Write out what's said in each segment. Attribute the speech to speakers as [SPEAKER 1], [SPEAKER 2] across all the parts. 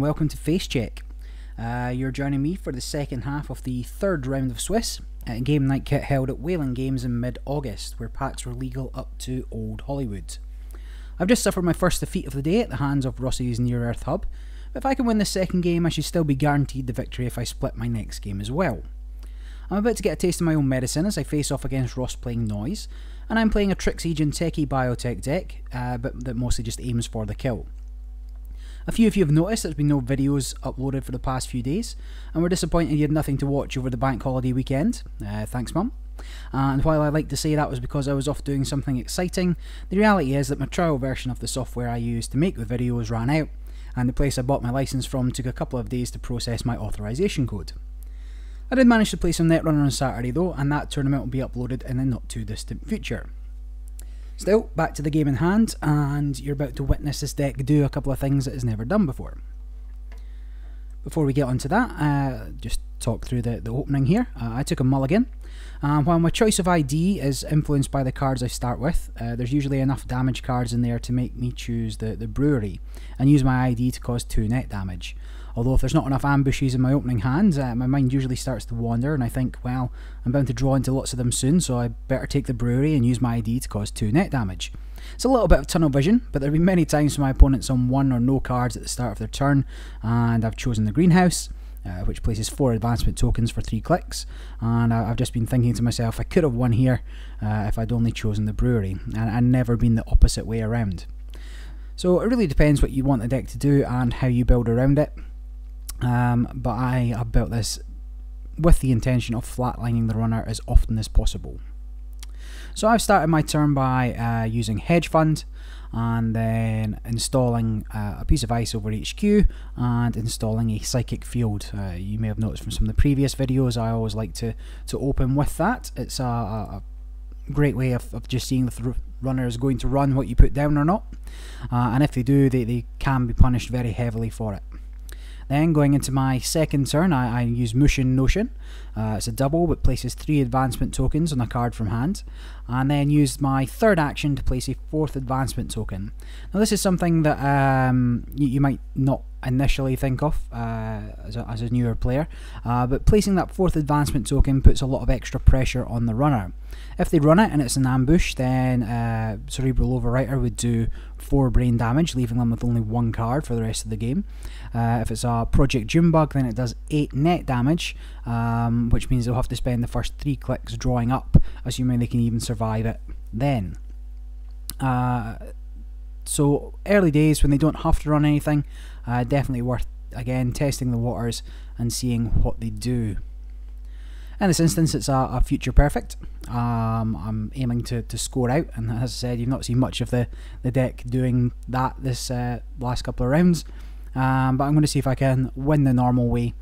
[SPEAKER 1] and welcome to Facecheck. Uh, you're joining me for the second half of the third round of Swiss at a game night kit held at Wayland Games in mid August, where packs were legal up to Old Hollywood. I've just suffered my first defeat of the day at the hands of Ross's Near Earth Hub, but if I can win the second game, I should still be guaranteed the victory if I split my next game as well. I'm about to get a taste of my own medicine as I face off against Ross playing Noise, and I'm playing a Trixie Jinteki Biotech deck, uh, but that mostly just aims for the kill. A few of you have noticed there's been no videos uploaded for the past few days, and we're disappointed you had nothing to watch over the bank holiday weekend. Uh, thanks, Mum. And while I like to say that was because I was off doing something exciting, the reality is that my trial version of the software I used to make the videos ran out, and the place I bought my license from took a couple of days to process my authorization code. I did manage to play some Netrunner on Saturday though, and that tournament will be uploaded in the not too distant future. Still, back to the game in hand, and you're about to witness this deck do a couple of things it has never done before. Before we get onto that, uh, just talk through the, the opening here. Uh, I took a mulligan. Um, while my choice of ID is influenced by the cards I start with, uh, there's usually enough damage cards in there to make me choose the, the brewery and use my ID to cause 2 net damage. Although if there's not enough ambushes in my opening hands, uh, my mind usually starts to wander and I think, well, I'm bound to draw into lots of them soon, so I better take the brewery and use my ID to cause 2 net damage. It's a little bit of tunnel vision, but there have been many times for my opponents on one or no cards at the start of their turn, and I've chosen the greenhouse. Uh, which places four advancement tokens for three clicks. And I, have just been thinking to myself, I could have won here uh, if I'd only chosen the brewery, and, and never been the opposite way around. So it really depends what you want the deck to do and how you build around it. Um, but I have built this with the intention of flatlining the runner as often as possible. So I've started my turn by uh, using Hedge Fund and then installing uh, a piece of ice over HQ and installing a psychic field. Uh, you may have noticed from some of the previous videos I always like to, to open with that. It's a, a great way of, of just seeing if the runner is going to run what you put down or not. Uh, and if they do, they, they can be punished very heavily for it. Then going into my second turn, I, I use Mushin No Shin. Uh, it's a double, but places three advancement tokens on a card from hand. And then use my third action to place a fourth advancement token. Now this is something that um, you, you, might not initially think of uh, as, a, as, a, newer player, uh, but placing that fourth advancement token puts a lot of extra pressure on the runner. If they run it and it's an ambush, then uh, Cerebral Overwriter would do 4 brain damage, leaving them with only one card for the rest of the game. Uh, if it's a Project Junebug, then it does 8 net damage, um, which means they'll have to spend the first 3 clicks drawing up, assuming they can even survive it then. Uh, so early days when they don't have to run anything, uh, definitely worth again testing the waters and seeing what they do. In this instance, it's a, a future perfect. Um, I'm aiming to, to score out, and as I said, you've not seen much of the, the deck doing that this uh, last couple of rounds. Um, but I'm going to see if I can win the normal way.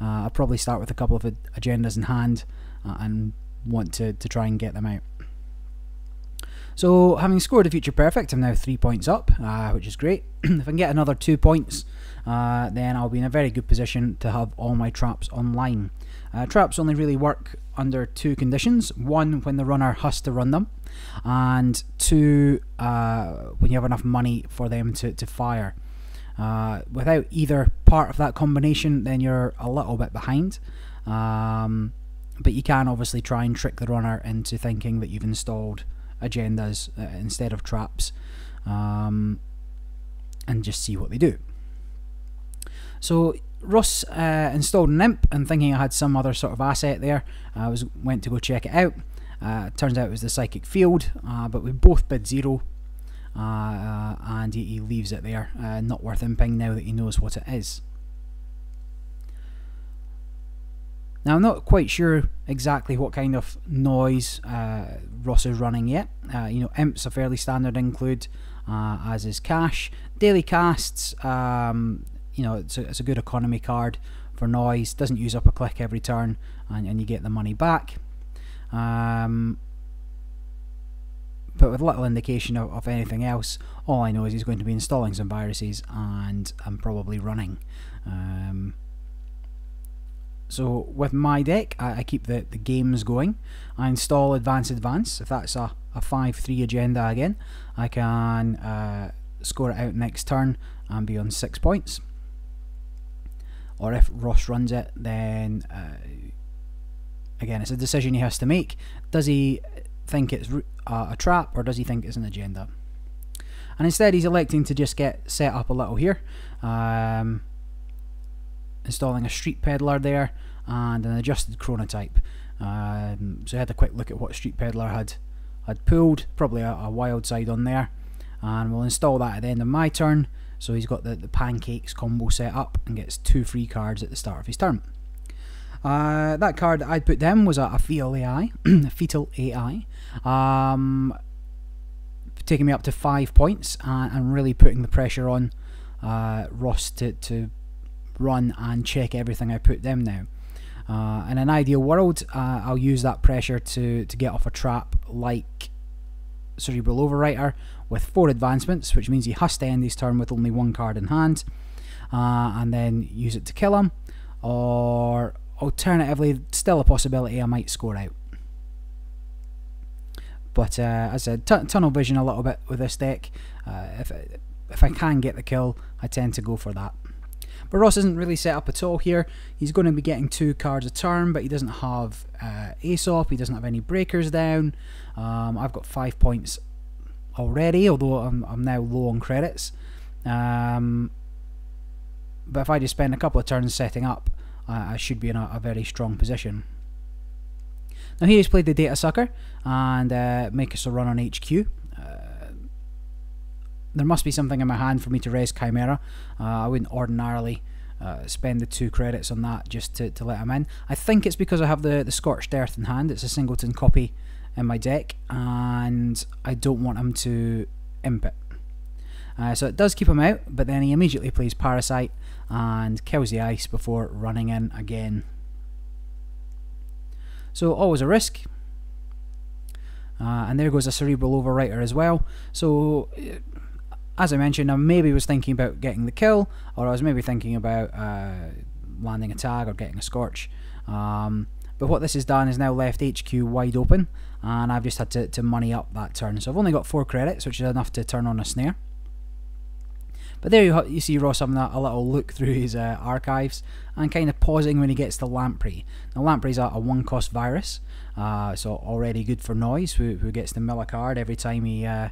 [SPEAKER 1] Uh, I'll probably start with a couple of agendas in hand uh, and want to, to try and get them out. So, having scored a future perfect, I'm now three points up, uh, which is great. if I can get another two points, uh, then I'll be in a very good position to have all my traps online. Uh, traps only really work under two conditions. One, when the runner has to run them, and two, uh, when you have enough money for them to, to fire. Uh, without either part of that combination, then you're a little bit behind. Um, but you can obviously try and trick the runner into thinking that you've installed agendas uh, instead of traps um, and just see what they do. So Ross uh, installed an imp and thinking I had some other sort of asset there, I was went to go check it out. Uh, turns out it was the psychic field, uh, but we both bid zero, uh, uh, and he, he, leaves it there. Uh, not worth imping now that he knows what it is. Now I'm not quite sure exactly what kind of noise Ross is running yet. you know, imp's a fairly standard include, as is Cache. Daily casts, um, you know, it's a, it's a good economy card for noise. Doesn't use up a click every turn, and, and you get the money back. Um, but with little indication of, of, anything else, all I know is he's going to be installing some viruses and I'm probably running. Um, so with my deck, I, I, keep the, the games going. I install Advance Advance. If that's a, a 5-3 agenda again, I can uh, score it out next turn and be on 6 points. or if Ross runs it, then uh, again, it's a decision he has to make. Does he think it's a trap or does he think it's an agenda? And instead, he's electing to just get set up a little here, um, installing a street peddler there and an adjusted chronotype. Um, so I had a quick look at what Street Peddler had had pulled, probably a, a Wyldside on there, and we'll install that at the end of my turn. So he's got the, the pancakes combo set up and gets two free cards at the start of his turn. Uh, that card that I'd put down was a, a fetal AI, a fetal AI, um, taking me up to five points and, and really putting the pressure on uh, Ross to, to run and check everything I put them now. Uh, in an ideal world, uh, I'll use that pressure to, to get off a trap like Cerebral Overwriter with four advancements, which means he has to end his turn with only one card in hand, uh, and then use it to kill him. Or alternatively, still a possibility I might score out. But uh, as I said, tunnel vision a little bit with this deck. Uh, if if I can get the kill, I tend to go for that. But Ross isn't really set up at all here. He's going to be getting two cards a turn, but he doesn't have uh, Aesop, he doesn't have any breakers down. Um, I've got five points already, although I'm, I'm now low on credits. Um, but if I just spend a couple of turns setting up, I should be in a, a, very strong position. Now here he's played the Data Sucker and uh, make us a run on HQ there must be something in my hand for me to raise Chimera. Uh, I wouldn't ordinarily uh, spend the two credits on that just to, to let him in. I think it's because I have the, the Scorched Earth in hand. It's a singleton copy in my deck, and I don't want him to imp it. Uh, so it does keep him out, but then he immediately plays Parasite and kills the ice before running in again. So always a risk. Uh, and there goes a Cerebral Overwriter as well. So uh, as I mentioned, I maybe was thinking about getting the kill, or I was maybe thinking about uh, landing a tag or getting a scorch. Um, but what this has done is now left HQ wide open, and I've just had to, to money up that turn. So I've only got four credits, which is enough to turn on a snare. But there you, you see Ross having a, a little look through his uh, archives and kind of pausing when he gets to Lamprey. Now Lamprey's a, a one cost virus, uh, so already good for noise, who, who gets the mill card every time he uh,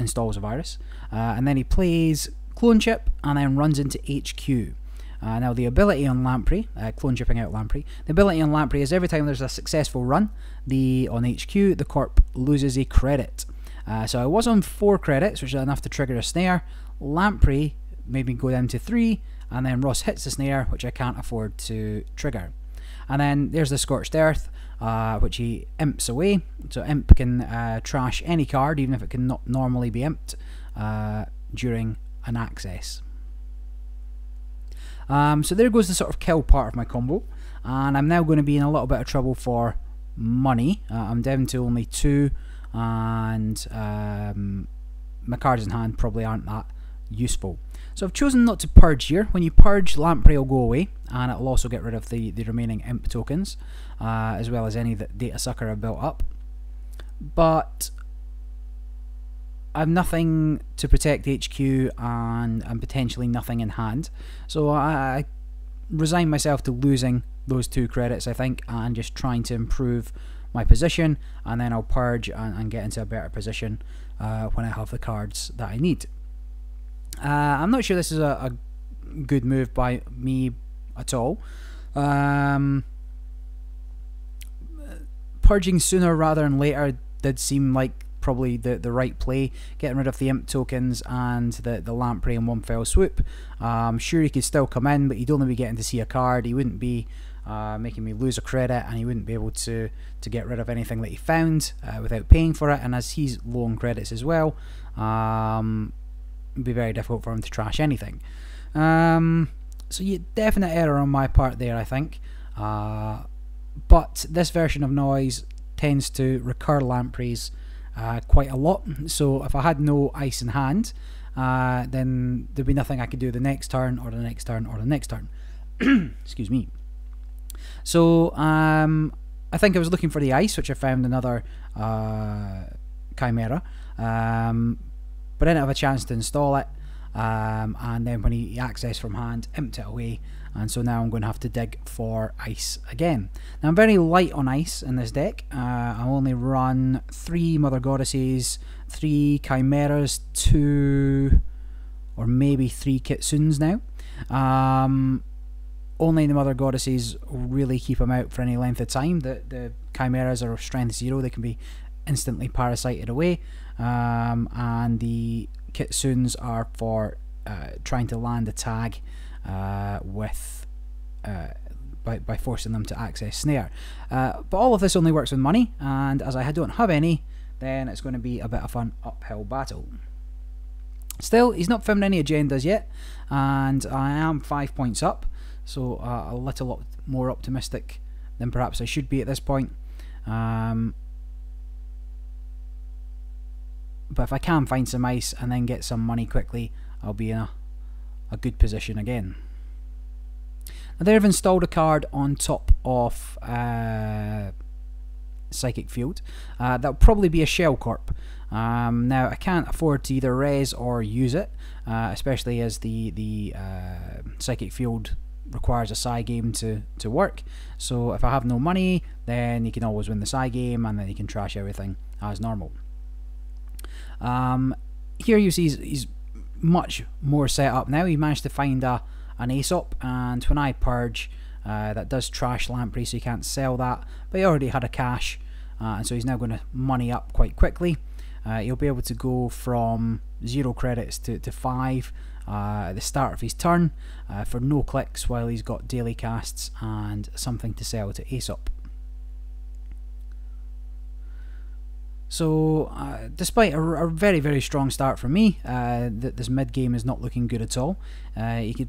[SPEAKER 1] installs a virus, uh, and then he plays clone chip and then runs into HQ. Uh, now the ability on Lamprey, uh, clone chipping out Lamprey, the ability on Lamprey is every time there's a successful run, the on HQ the corp loses a credit. Uh, so I was on four credits, which is enough to trigger a snare. Lamprey made me go down to three, and then Ross hits the snare, which I can't afford to trigger. And then there's the Scorched Earth, uh, which he imps away. So imp can uh, trash any card, even if it can not normally be imped uh, during an access. Um, so there goes the sort of kill part of my combo, and I'm now going to be in a little bit of trouble for money. Uh, I'm down to only two, and um, my cards in hand probably aren't that useful. So I've chosen not to purge here. When you purge, Lamprey will go away, and it'll also get rid of the, the remaining imp tokens, uh, as well as any that Data Sucker have built up. But I have nothing to protect HQ and, and potentially nothing in hand. So I, I resign myself to losing those two credits, I think, and just trying to improve my position, and then I'll purge and, and get into a better position uh, when I have the cards that I need. Uh, I'm not sure this is a, a, good move by me at all. Um, purging sooner rather than later did seem like probably the, the right play. Getting rid of the imp tokens and the, the lamprey in one fell swoop. Um, sure, he could still come in, but he'd only be getting to see a card. He wouldn't be uh, making me lose a credit, and he wouldn't be able to, to get rid of anything that he found uh, without paying for it. And as he's low on credits as well, um, be very difficult for him to trash anything. Um, so yeah, definite error on my part there, I think. Uh, but this version of noise tends to recur lampreys uh, quite a lot. So if I had no ice in hand, uh, then there'd be nothing I could do the next turn, or the next turn, or the next turn. Excuse me. So um, I think I was looking for the ice, which I found another uh, chimera. Um, but I didn't have a chance to install it. um, and then when he access from hand, empty it away, and so now I'm going to have to dig for ice again. Now I'm very light on ice in this deck. Uh, I only run three Mother Goddesses, three Chimeras, two or maybe three Kitsunes now. Um, only the Mother Goddesses really keep them out for any length of time. The the Chimeras are strength zero; they can be instantly parasited away, um, and the Kitsunes are for uh, trying to land a tag uh, with uh, by, by forcing them to access snare. Uh, but all of this only works with money, and as I don't have any, then it's going to be a bit of an uphill battle. Still, he's not found any agendas yet, and I am five points up, so uh, a little lot more optimistic than perhaps I should be at this point. Um, but if I can find some ice and then get some money quickly, I'll be in a, a good position again. Now they've installed a card on top of uh, Psychic Field. Uh, that'll probably be a Shell Corp. Um, now I can't afford to either res or use it, uh, especially as the the uh, Psychic Field requires a Psy game to, to work. So if I have no money, then you can always win the Psy game and then you can trash everything as normal. Um, here you see he's, he's, much more set up now. He managed to find a, an Aesop, and when I purge, uh, that does trash Lamprey, so you can't sell that. But he already had a Cache, uh, and so he's now going to money up quite quickly. Uh, he'll be able to go from zero credits to, to five uh, at the start of his turn uh, for no clicks while he's got daily casts and something to sell to Aesop. So, uh, despite a, a, very, very strong start for me, uh, th this mid game is not looking good at all. Uh, could,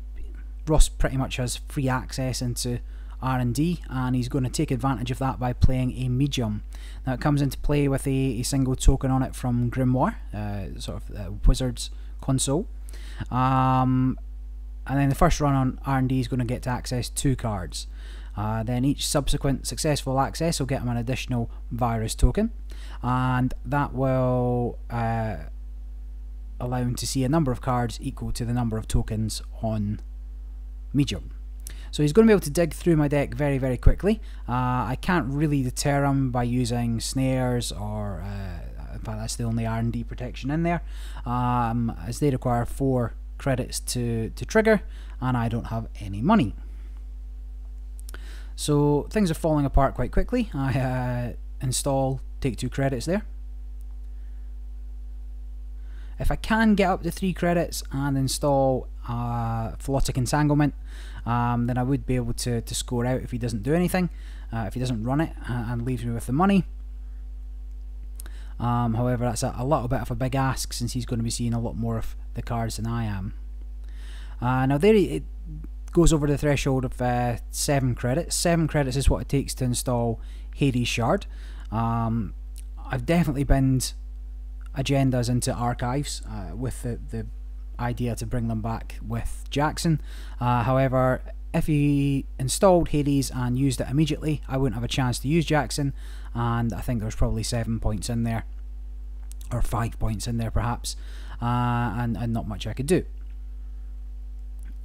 [SPEAKER 1] Ross pretty much has free access into R&D, and he's going to take advantage of that by playing a medium. Now, it comes into play with a, a single token on it from Grimoire, uh, sort of uh, Wizards console. Um, and then the first run on R&D is going to get to access two cards. Uh, then each subsequent successful access will get him an additional virus token and that will uh, allow him to see a number of cards equal to the number of tokens on medium. So he's going to be able to dig through my deck very, very quickly. Uh, I can't really deter him by using snares or, uh, in fact, that's the only R&D protection in there, um, as they require four credits to, to trigger, and I don't have any money. So things are falling apart quite quickly. I uh, install take two credits there. If I can get up to three credits and install uh, Philotic Entanglement, um, then I would be able to, to score out if he doesn't do anything, uh, if he doesn't run it uh, and leaves me with the money. Um, however, that's a, a, little bit of a big ask since he's going to be seeing a lot more of the cards than I am. Uh, now there it goes over the threshold of uh, 7 credits. 7 credits is what it takes to install Hades Shard. Um, I've definitely binned agendas into archives uh, with the, the idea to bring them back with Jackson. Uh, however, if he installed Hades and used it immediately, I wouldn't have a chance to use Jackson, and I think there's probably seven points in there, or five points in there perhaps, uh, and, and not much I could do.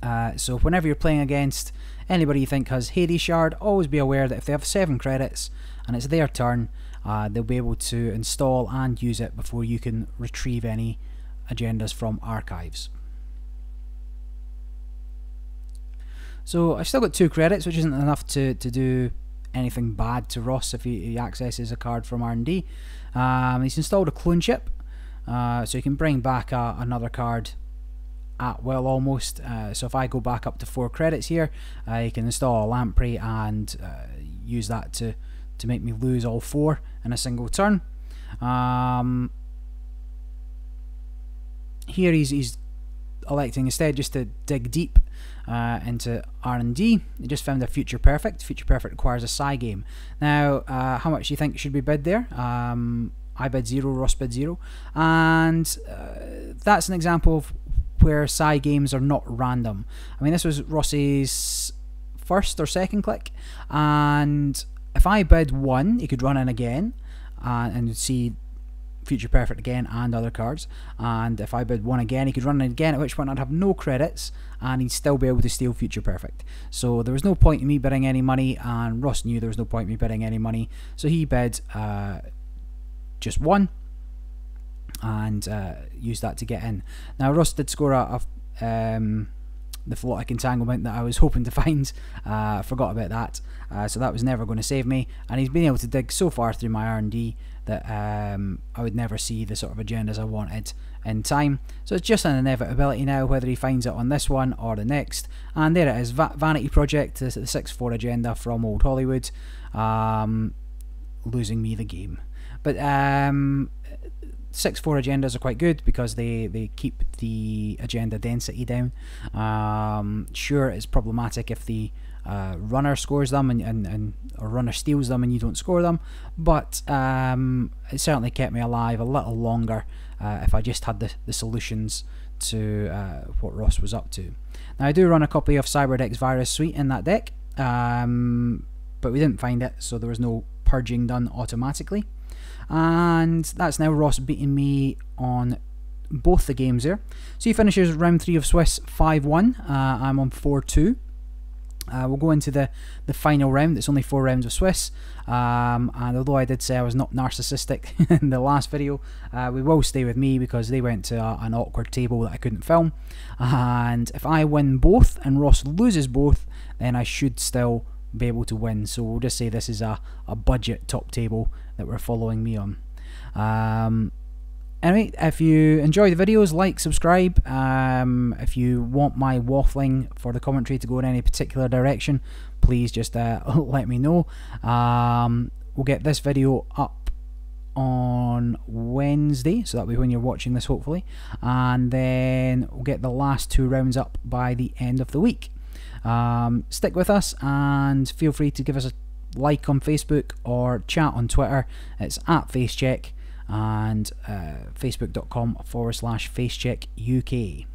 [SPEAKER 1] Uh, so whenever you're playing against anybody you think has Hades Shard, always be aware that if they have seven credits and it's their turn, uh, they'll be able to install and use it before you can retrieve any agendas from archives. So I've still got two credits, which isn't enough to, to do anything bad to Ross if he, he accesses a card from R&D. Um, he's installed a clone chip, uh, so you can bring back a, another card at will almost. Uh, so if I go back up to four credits here, I can install a lamprey and uh, use that to, to make me lose all four in a single turn. Um, here he's, he's electing instead just to dig deep uh, into R&D. He just found a Future Perfect. Future Perfect requires a Psy game. Now, uh, how much do you think should be bid there? Um, I bid zero, Ross bid zero. And uh, that's an example of where Psy games are not random. I mean, this was Ross's first or second click, and if I bid one, he could run in again uh, and see Future Perfect again and other cards. And if I bid one again, he could run it again, at which point I'd have no credits and he'd still be able to steal Future Perfect. So there was no point in me bidding any money, and Ross knew there was no point in me bidding any money. So he bid uh, just one and uh, that to get in. Now, Ross did score a, a um, the Philotic Entanglement that I was hoping to find. Uh, forgot about that, uh, so that was never going to save me. And he's been able to dig so far through my R&D that um, I would never see the sort of agendas I wanted in time. So it's just an inevitability now whether he finds it on this one or the next. And there it is, Va Vanity Project, the 6-4 agenda from Old Hollywood, um, losing me the game. But um, 6-4 agendas are quite good because they, they keep the agenda density down. Um, sure, it's problematic if the uh, runner scores them and, and, and or runner steals them and you don't score them, but um, it certainly kept me alive a little longer uh, if I just had the, the solutions to uh, what Ross was up to. Now I do run a copy of Cyberdex Virus Suite in that deck, um, but we didn't find it, so there was no purging done automatically and that's now Ross beating me on both the games there. So he finishes round three of Swiss 5 1. Uh, I'm on 4 2. Uh, we'll go into the, the final round. It's only four rounds of Swiss. Um, and although I did say I was not narcissistic in the last video, uh, we will stay with me because they went to a, an awkward table that I couldn't film. And if I win both and Ross loses both, then I should still be able to win. So we'll just say this is a, a budget top table that we're following me on. Um, anyway, if you enjoy the videos, like, subscribe. Um, if you want my waffling for the commentary to go in any particular direction, please just uh, let me know. Um, we'll get this video up on Wednesday, so that'll be when you're watching this, hopefully, and then we'll get the last two rounds up by the end of the week. Um, stick with us and feel free to give us a like on Facebook or chat on Twitter. It's at Facecheck and uh, facebook.com forward slash Facecheck UK.